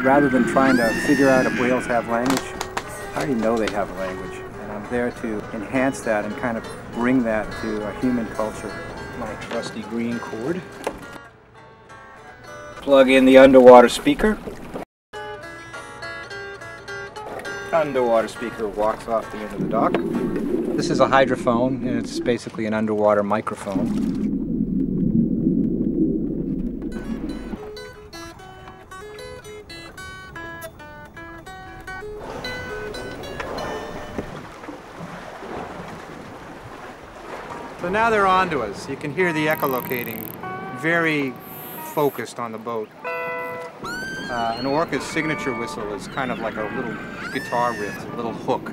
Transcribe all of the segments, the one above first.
rather than trying to figure out if whales have language, I already know they have a language. And I'm there to enhance that and kind of bring that to a human culture. My trusty green cord. Plug in the underwater speaker. Underwater speaker walks off the end of the dock. This is a hydrophone, and it's basically an underwater microphone. So now they're on to us. You can hear the echolocating very focused on the boat. Uh, an orca's signature whistle is kind of like a little guitar riff, a little hook.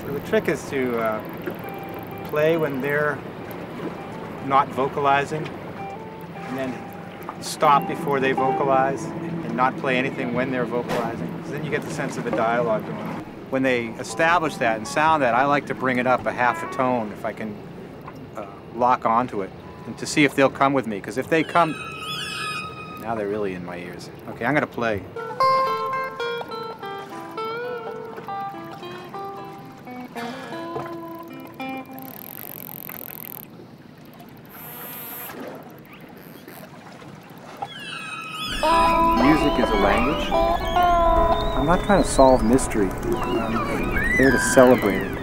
So the trick is to uh, play when they're not vocalizing and then stop before they vocalize and not play anything when they're vocalizing. So then you get the sense of the dialogue going. When they establish that and sound that, I like to bring it up a half a tone if I can lock onto it and to see if they'll come with me. Because if they come, now they're really in my ears. Okay, I'm gonna play. Music is a language. I'm not trying to solve mystery. I'm there to celebrate it.